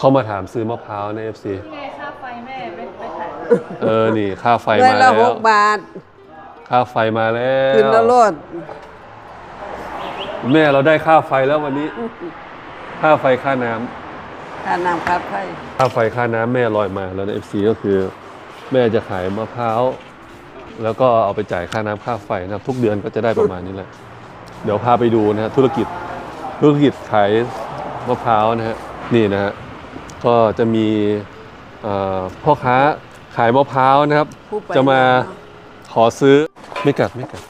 เข้ามาถามซื้อมะพร้าวใน FC นี่ไงค่าไฟแม่ไม่ไปถ่ายเออนี่ค่าไฟด้วยมาละแล้หวกบาทค่าไฟมาแล้วขึ้นละโลดแม่เราได้ค่าไฟแล้ววันนี้ ค่าไฟค่าน้ำค่าน้ำค่าไฟค่าไฟค่าน้ำแม่ลอยมาแล้วใน FC ก็คือ แม่จะขายมะพร้าวแล้วก็เอาไปจ่ายค่าน้ำค่าไฟนะครับ ทุกเดือนก็จะได้ประมาณนี้แหละ เดี๋ยวพาไปดูนะฮะธุรกิจธุรกิจขายมะพร้าวนะฮะนี่นะฮะ ก็จะมีเอ่อพ่อค้าขายมะพร้าวนะครับผู้ไปจะมาขอซื้อไม่กัดไม่กัด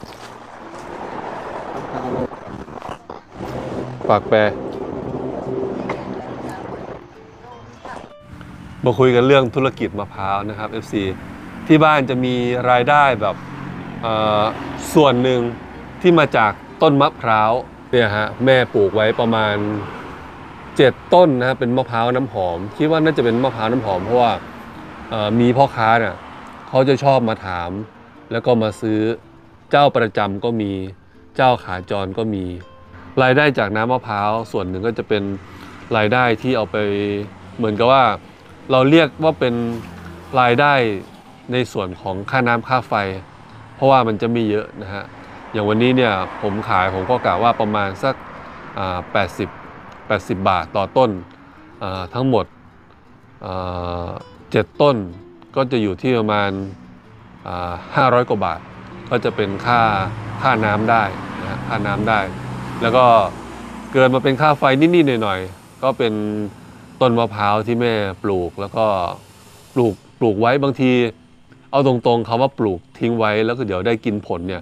ปากแปรมาคุยกันเรื่องธุรกิจมะพร้าวนะครับ FC ที่บ้านจะมีรายได้แบบเอ่อส่วนหนึ่งที่มาจากต้นมะพร้าวเนี่ยฮะแม่ปลูกไว้ประมาณ 7 ต้นนะครับเป็นมะพร้าวน้ำหอม คิดว่าน่าจะเป็นมะพร้าวน้ำหอม เพราะว่ามีพ่อค้าเนี่ยเขาจะชอบมาถาม แล้วก็มาซื้อเจ้าประจำก็มีเจ้าขาจรก็มี รายได้จากน้ำมะพร้าวส่วนหนึ่งก็จะเป็นรายได้ที่เอาไปเหมือนกับว่า เราเรียกว่าเป็นรายได้ในส่วนของค่าน้ำค่าไฟ เพราะว่ามันจะไม่เยอะนะฮะอย่างวันนี้เนี่ยผมขายผมก็กะว่าประมาณสัก80 80 บาทต่อต้นทั้งหมดอ่าเจ็ดต้นก็จะอยู่ที่ประมาณ 500 กว่าบาท ก็จะเป็นค่าค่าน้ำได้นะค่าน้ำได้ แล้วก็เกินมาเป็นค่าไฟนิดๆหน่อยๆ ก็เป็นต้นมะพร้าวที่แม่ปลูกแล้วก็ปลูกปลูกไว้บางที เอาตรงๆคำว่าปลูกทิ้งไว้แล้วก็เดี๋ยวได้กินผลเนี่ย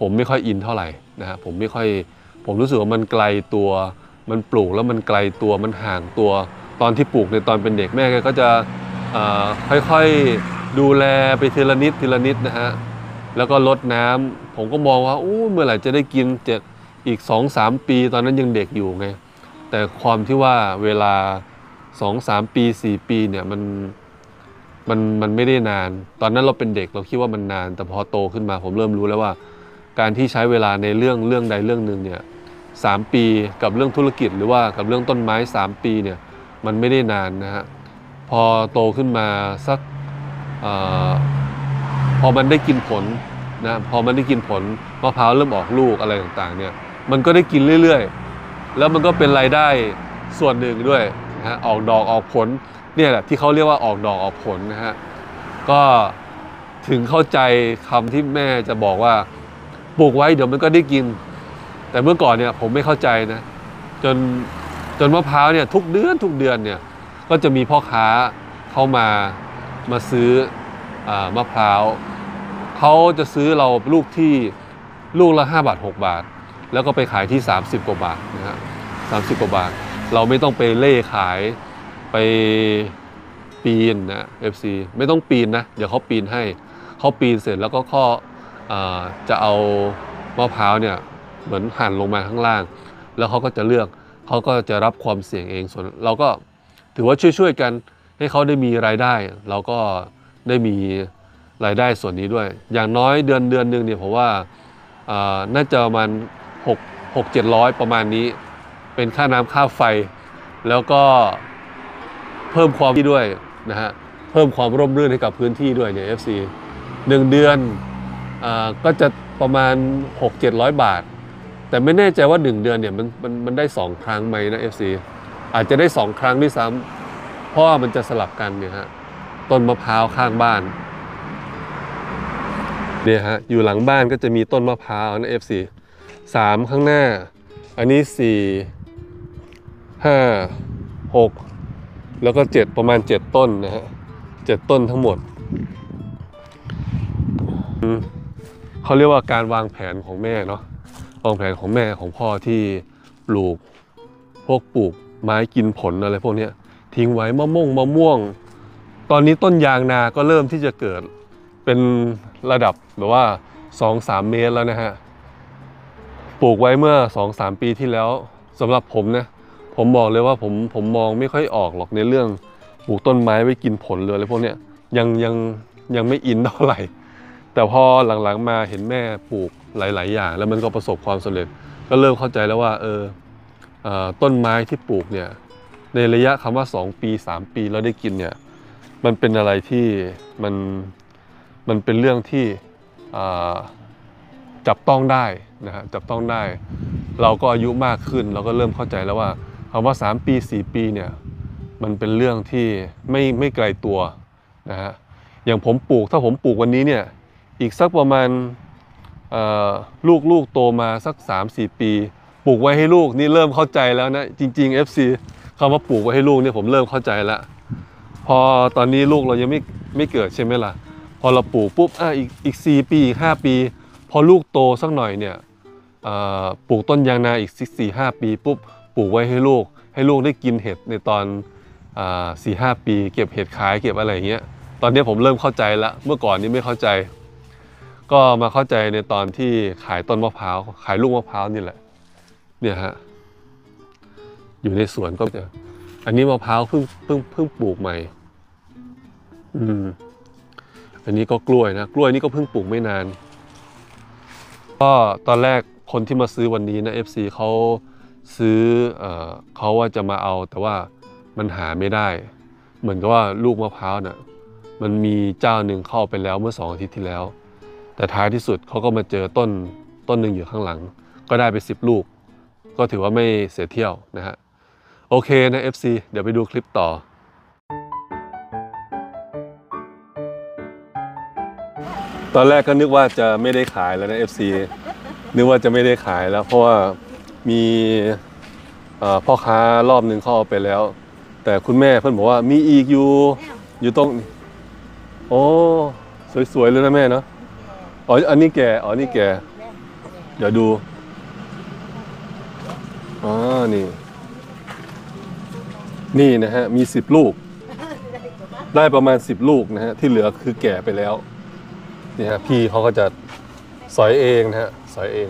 ผมไม่ค่อยอินเท่าไหร่นะฮะผมไม่ค่อยผมรู้สึกว่ามันไกลตัว มันปลูกแล้วมันไกลตัวมันห่างตัว ตอนที่ปลูกในตอนเป็นเด็กแม่แกก็จะค่อยๆดูแลไปทีละนิดทีละนิดนะฮะแล้วก็ลดน้ำผมก็มองว่าอู้เมื่อไหร่จะได้กินเจ็ดอีก2อสามปี ตอนนั้นยังเด็กอยู่ไงแต่ความที่ว่าเวลา2อสามปี4ปีเนี่ยมันมันมันไม่ได้นาน ตอนนั้นเราเป็นเด็กเราคิดว่ามันนาน แต่พอโตขึ้นมาผมเริ่มรู้แล้วว่า การที่ใช้เวลาในเรื่องเรื่องใดเรื่องหนึ่งเนี่ย สามปีกับเรื่องธุรกิจหรือว่ากับเรื่องต้นไม้ 3 ปีเนี่ยมันไม่ได้นานนะฮะพอโตขึ้นมาสักออพอมันได้กินผลนะพอมันได้กินผลมะพร้าวเริ่มออกลูกอะไรต่างๆเนี่ยมันก็ได้กินเรื่อยๆ แล้วมันก็เป็นรายได้ส่วนหนึ่งด้วยนะฮะออกดอกออกผลเนี่ยแหละที่เขาเรียกว่าออกดอกออกผลนะฮะก็ถึงเข้าใจคำที่แม่จะบอกว่าปลูกไว้เดี๋ยวมันก็ได้กิน แต่เมื่อก่อนเนี่ยผมไม่เข้าใจนะจนจนมะพร้าวเนี่ยทุกเดือนทุกเดือนเนี่ยก็จะมีพ่อค้าเข้ามามาซื้ออมะพร้าวเขาจะซื้อเราลูกที่ลูกละ 5 บาท 6 บาท แล้วก็ไปขายที่ 30 กว่าบาทนะฮะสามสิบกว่าบาท เราไม่ต้องไปเล่ขายไปปีนนะ FC ไม่ต้องปีนนะเดี๋ยวเขาปีนให้เขาปีนเสร็จแล้วก็ข้ออ่าจะเอามะพร้าวเนี่ย เหมือนหั่นลงมาข้างล่าง แล้วเขาก็จะเลือกเขาก็จะรับความเสี่ยงเองส่วนเราก็ถือว่าช่วยๆกันให้เขาได้มีรายได้ เราก็ได้มีรายได้ส่วนนี้ด้วย อย่างน้อยเดือนเดือนหนึ่งเนี่ยผมว่าอ่าน่าจะประมาณหกหกเจ็ดร้อยประมาณนี้ เป็นค่าน้ำค่าไฟ แล้วก็เพิ่มความที่ด้วยนะฮะเพิ่มความร่มรื่นให้กับพื้นที่ด้วยเนี่ย FC หนึ่งเดือนอก็จะประมาณ 6 7 0 0 บาท แต่ไม่แน่ใจว่า 1 เดือนเนี่ยมันมันมันได้ 2 ครั้งไหมนะ FC อาจจะได้ 2 ครั้งด้วยซ้ำเพราะว่ามันจะสลับกันเนี่ยฮะต้นมะพร้าวข้างบ้านเนี่ยฮะอยู่หลังบ้านก็จะมีต้นมะพร้าวนะ FC สามข้างหน้า อันนี้สี่ห้าหกแล้วก็เจ็ดประมาณเจ็ดต้นนะฮะเจ็ดต้นทั้งหมดเขาเรียกว่าการวางแผนของแม่เนาะ วางแผนของแม่ของพ่อที่ปลูก พวกปลูกไม้กินผลอะไรพวกนี้ทิ้งไว้มะม่วงมะม่วง ตอนนี้ต้นยางนาก็เริ่มที่จะเกิดเป็นระดับแบบว่า 2-3 เมตรแล้วนะฮะปลูกไว้เมื่อ 2-3 ปีที่แล้วสำหรับผมนะผมบอกเลยว่าผมผมมองไม่ค่อยออกหรอกในเรื่องปลูกต้นไม้ไว้กินผลเลยอะไรพวกเนี้ยยังยังยังไม่อินเท่าไหร่ แต่พอหลังๆมาเห็นแม่ปลูกหลาย ๆ อย่าง แล้วมันก็ประสบความสำเร็จ ก็เริ่มเข้าใจแล้วว่าเออต้นไม้ที่ปลูกเนี่ยในระยะคำว่า 2 ปี 3 ปีแล้วได้กินเนี่ยมันเป็นอะไรที่มันมันเป็นเรื่องที่จับต้องได้นะฮะจับต้องได้ เราก็อายุมากขึ้น เราก็เริ่มเข้าใจแล้วว่าคำว่า 3 ปี 4 ปีเนี่ยมันเป็นเรื่องที่ไม่ไม่ไกลตัวนะฮะอย่างผมปลูกถ้าผมปลูกวันนี้เนี่ย อีกสักประมาณลูกลูกโตมาสัก 3-4 ปี ปลูกไว้ให้ลูกนี่เริ่มเข้าใจแล้วนะ จริง ๆ FC คำว่าปลูกไว้ให้ลูกเนี่ยผมเริ่มเข้าใจแล้ว พอตอนนี้ลูกเรายังไม่ไม่เกิดใช่ไหมล่ะ พอเราปลูกปุ๊บอะอีกอีกสี่ปีอีกห้าปี พอลูกโตสักหน่อยเนี่ยปลูกต้นยางนาอีกสี่ห้าปีปุ๊บปลูกไว้ให้ลูก ให้ลูกได้กินเห็ดในตอนสี่ห้าปี เก็บเห็ดขายเก็บอะไรอย่างเงี้ยตอนนี้ผมเริ่มเข้าใจล้วเมื่อก่อนนี้ไม่เข้าใจ ก็มาเข้าใจในตอนที่ขายต้นมะพร้าวขายลูกมะพร้าวนี่แหละ เนี่ยฮะอยู่ในสวนก็จะอันนี้มะพร้าวเพิ่งเพิ่งเพิ่งปลูกใหม่ อืม อันนี้ก็กล้วยนะกล้วยนี่ก็เพิ่งปลูกไม่นาน ก็ตอนแรกคนที่มาซื้อวันนี้นะ FC เขาซื้อเออเขาว่าจะมาเอา แต่ว่ามันหาไม่ได้ เหมือนกับว่าลูกมะพร้าวน่ะ มันมีเจ้าหนึ่งเข้าไปแล้วเมื่อสองอาทิตย์ที่แล้ว แต่ท้ายที่สุดเขาก็มาเจอต้นต้นหนึ่งอยู่ข้างหลัง ก็ได้ไปสิบลูก ก็ถือว่าไม่เสียเที่ยวนะฮะโอเคนะ FC เดี๋ยวไปดูคลิปต่อตอนแรกก็นึกว่าจะไม่ได้ขายแล้วนะ FC นึกว่าจะไม่ได้ขายแล้ว เพราะว่ามีพ่อค้ารอบหนึ่งเขาเอาไปแล้ว แต่คุณแม่เพิ่นบอกว่ามีอีกอยู่อยู่ตรงโอ้สวยๆเลยนะแม่เนาะ อ๋อ อันนี้แก่ อ๋อ นี่แก่ เดี๋ยวดู อ๋อ นี่ นี่นะฮะ มีสิบลูก ได้ประมาณสิบลูกนะฮะ ที่เหลือคือแก่ไปแล้ว นี่ฮะ พี่เขาก็จะสอยเองนะฮะ สอยเอง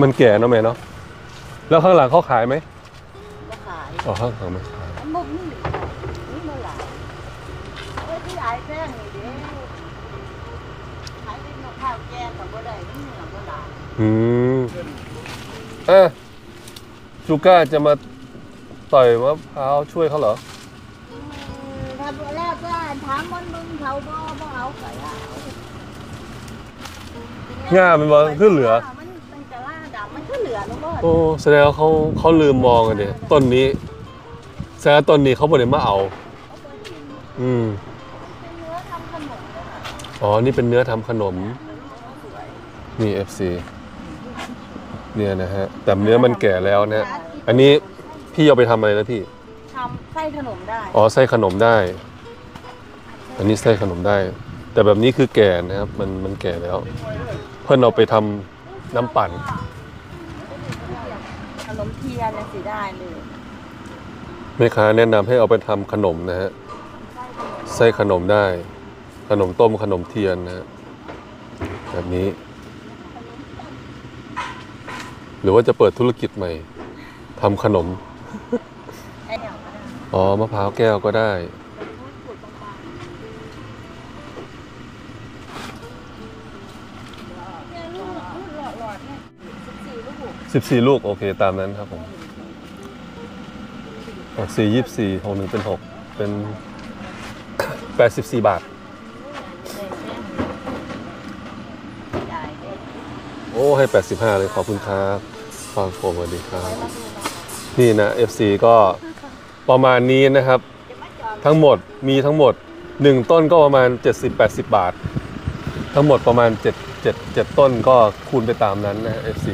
มันแก่เนาะแม่เนาะ แล้วข้างหลังเขาขายไหมก็ขาย อ๋อ ข้างหลังไม่ขายมุกนี่นี่เมื่อไหร่เอ้ยที่ขายแป้งนี่เด้ขายเป็นมะพร้าวแกงกั บ่ได้นี่เหนือบ่หลายอืมอะชูก้าจะมาต่อยมะพร้าวช่วยเขาเหรอ ถ้าบ่แล้วก็ถามมันมึงเขาบ่บ่เอาก็เอาง่ามันบ่ขึ้นเหลือ มันเป็นแต่ว่าดำมันขึ้นเหลือเนาะบ่โอ้แสดงว่าเขาเขาลืมมองกันเนี่ยต้นนี้แสดงว่าต้นนี้เขาบ่ได้มาเอาอืม เป็นเนื้อทำขนมเลยค่ะ อ๋อ นี่เป็นเนื้อทำขนม นี่ FC เนี่ยนะฮะ แต่เนื้อมันแก่แล้วนะฮะอันนี้พี่เอาไปทำอะไรนะพี่ ทำไส้ขนมได้อ๋อใส่ขนมได้ อันนี้ใส่ขนมได้ แต่แบบนี้คือแก่นะครับ มันมันแก่แล้ว เพื่อนเอาไปทำน้ำปั่น ขนมเทียนเนี่ยสิได้เลย แม่ค้าแนะนำให้เอาไปทำขนมนะฮะใส่ขนมได้ ขนมต้มขนมเทียนนะฮะแบบนี้ หรือว่าจะเปิดธุรกิจใหม่ทำขนม ไอ้เนี่ยก็ได้อ๋อมะพร้าวแก้วก็ได้เนี่ยลูกลูกหลอดๆเนี่ย14ลูก14 ลูก โอเค ตามนั้นครับผมหกสี่ยี่สี่หกหนึ่งเป็นหกเป็น 84 บาท ได้เด้ โอ้ให้ 85 เลยขอบคุณครับฟังผมสวัสดีครับ นี่นะ FC ก็ประมาณนี้นะครับ ทั้งหมดมีทั้งหมด 1 ต้นก็ประมาณ 70-80 บาท ทั้งหมดประมาณ 7 7 7 ต้นก็คูณไปตามนั้นนะ FC